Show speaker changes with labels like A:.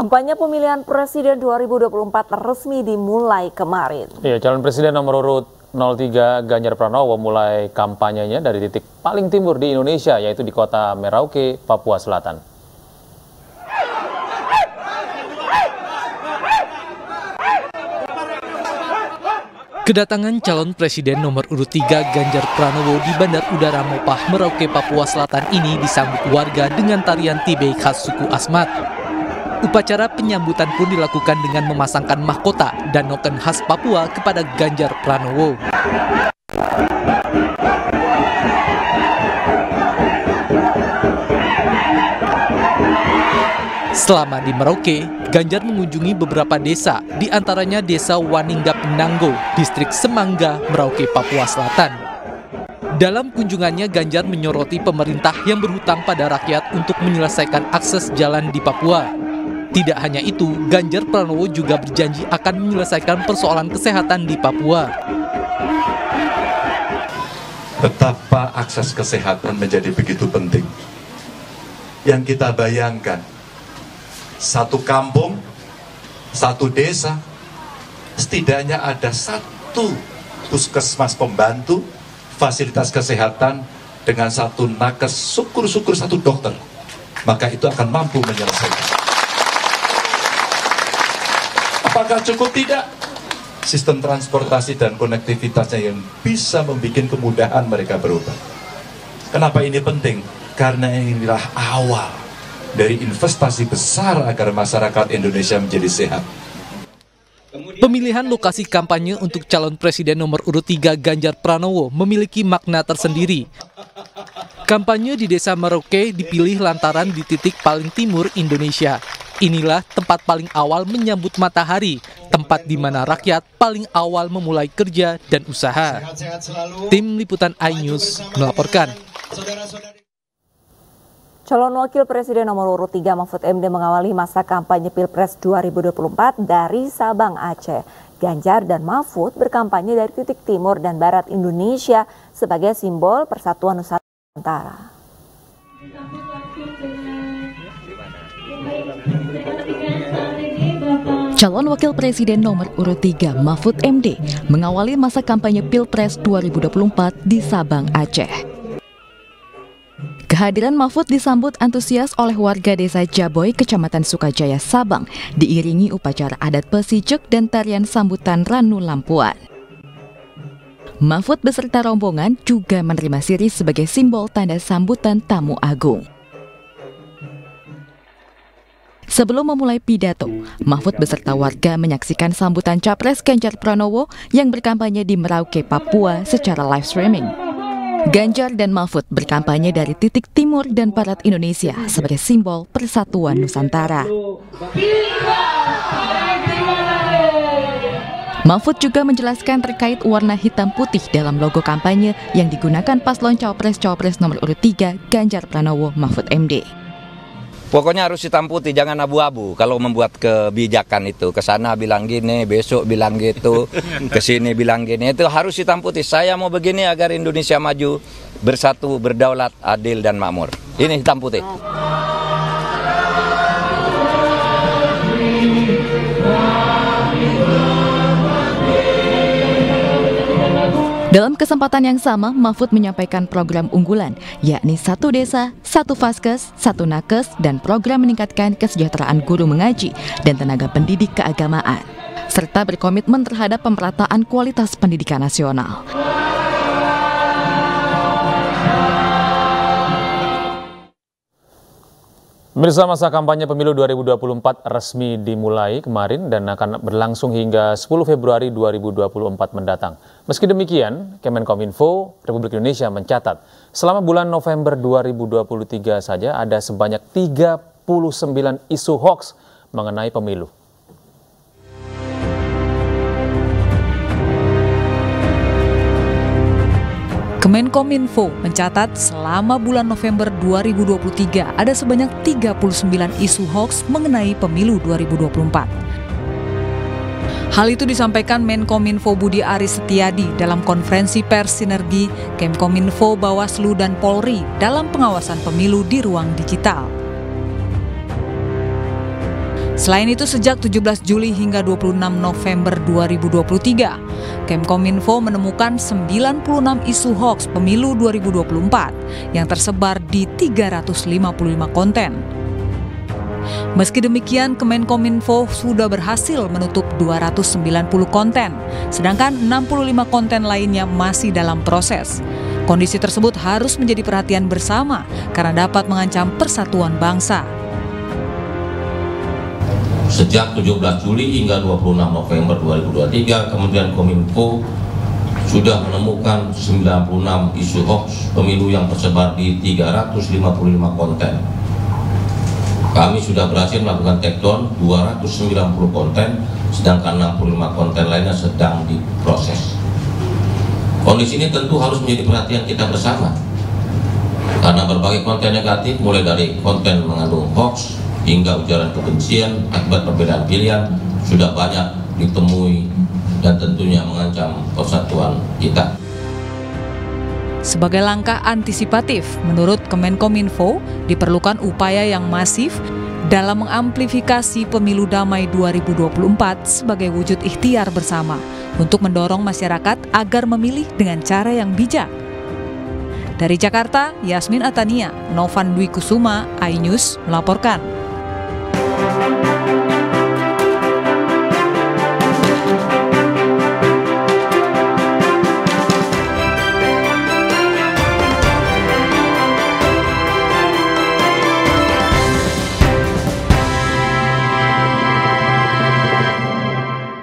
A: Kampanye pemilihan presiden 2024 resmi dimulai kemarin.
B: Iya, calon presiden nomor urut 03 Ganjar Pranowo mulai kampanyenya dari titik paling timur di Indonesia, yaitu di kota Merauke, Papua Selatan.
C: Kedatangan calon presiden nomor urut 3 Ganjar Pranowo di Bandar Udara Mopah, Merauke, Papua Selatan ini disambut warga dengan tarian tibei khas suku Asmat. Upacara penyambutan pun dilakukan dengan memasangkan mahkota dan noken khas Papua kepada Ganjar Pranowo. Selama di Merauke, Ganjar mengunjungi beberapa desa, di antaranya desa Waninggap Nanggo, distrik Semangga, Merauke, Papua Selatan. Dalam kunjungannya, Ganjar menyoroti pemerintah yang berhutang pada rakyat untuk menyelesaikan akses jalan di Papua. Tidak hanya itu, Ganjar Pranowo juga berjanji akan menyelesaikan persoalan kesehatan di Papua.
D: betapa akses kesehatan menjadi begitu penting. Yang kita bayangkan, satu kampung, satu desa, setidaknya ada satu puskesmas pembantu, fasilitas kesehatan dengan satu nakes, syukur-syukur satu dokter. Maka itu akan mampu menyelesaikan. Apakah cukup? Tidak sistem transportasi dan konektivitasnya yang bisa membuat kemudahan mereka berubah. Kenapa ini penting? Karena inilah awal dari investasi besar agar masyarakat Indonesia menjadi sehat.
C: Pemilihan lokasi kampanye untuk calon presiden nomor urut 3 Ganjar Pranowo memiliki makna tersendiri. Kampanye di Desa Merauke dipilih lantaran di titik paling timur Indonesia. Inilah tempat paling awal menyambut matahari, tempat di mana rakyat paling awal memulai kerja dan usaha. Tim Liputan iNews melaporkan.
A: Calon Wakil Presiden nomor urut 3 Mahfud MD mengawali masa kampanye Pilpres 2024 dari Sabang, Aceh. Ganjar dan Mahfud berkampanye dari titik timur dan barat Indonesia sebagai simbol persatuan Nusantara.
E: Calon Wakil Presiden nomor urut 3 Mahfud MD mengawali masa kampanye Pilpres 2024 di Sabang, Aceh. Kehadiran Mahfud disambut antusias oleh warga desa Jaboy, Kecamatan Sukajaya, Sabang, diiringi upacara adat pesicek dan tarian sambutan Ranu Lampuan. Mahfud beserta rombongan juga menerima siri sebagai simbol tanda sambutan tamu agung. Sebelum memulai pidato, Mahfud beserta warga menyaksikan sambutan Capres Ganjar Pranowo yang berkampanye di Merauke, Papua secara live streaming. Ganjar dan Mahfud berkampanye dari titik timur dan barat Indonesia sebagai simbol persatuan Nusantara. Mahfud juga menjelaskan terkait warna hitam putih dalam logo kampanye yang digunakan paslon Cawapres-Cawapres nomor urut 3 Ganjar Pranowo Mahfud MD.
F: Pokoknya harus hitam putih, jangan abu-abu. Kalau membuat kebijakan itu, ke sana bilang gini, besok bilang gitu, ke sini bilang gini, itu harus hitam putih. Saya mau begini agar Indonesia maju, bersatu, berdaulat, adil dan makmur. Ini hitam putih.
E: Dalam kesempatan yang sama, Mahfud menyampaikan program unggulan, yakni satu desa, satu faskes, satu nakes, dan program meningkatkan kesejahteraan guru mengaji dan tenaga pendidik keagamaan, serta berkomitmen terhadap pemerataan kualitas pendidikan nasional.
B: Pemirsa masa kampanye pemilu 2024 resmi dimulai kemarin dan akan berlangsung hingga 10 Februari 2024 mendatang. Meski demikian, Kemenkominfo Republik Indonesia mencatat selama bulan November 2023 saja ada sebanyak 39 isu hoax mengenai pemilu.
G: Kemenkominfo mencatat selama bulan November 2023 ada sebanyak 39 isu hoax mengenai pemilu 2024. Hal itu disampaikan Menkominfo Budi Aris Setiadi dalam konferensi pers sinergi Kemkominfo, Bawaslu, dan Polri dalam pengawasan pemilu di ruang digital. Selain itu, sejak 17 Juli hingga 26 November 2023, Kemkominfo menemukan 96 isu hoax pemilu 2024 yang tersebar di 355 konten. Meski demikian, Kemenkominfo sudah berhasil menutup 290 konten, sedangkan 65 konten lainnya masih dalam proses. Kondisi tersebut harus menjadi perhatian bersama karena dapat mengancam persatuan bangsa.
H: Sejak 17 Juli hingga 26 November 2023, Kementerian Kominfo sudah menemukan 96 isu hoax pemilu yang tersebar di 355 konten. Kami sudah berhasil melakukan take down 290 konten, sedangkan 65 konten lainnya sedang diproses. Kondisi ini tentu harus menjadi perhatian kita bersama, karena berbagai konten negatif mulai dari konten mengandung hoax, hingga ujaran kebencian akibat perbedaan pilihan sudah banyak ditemui dan tentunya mengancam persatuan kita.
G: Sebagai langkah antisipatif, menurut Kemenkominfo, diperlukan upaya yang masif dalam mengamplifikasi pemilu damai 2024 sebagai wujud ikhtiar bersama untuk mendorong masyarakat agar memilih dengan cara yang bijak. Dari Jakarta, Yasmin Atania, Novan Dwi Kusuma, iNews melaporkan.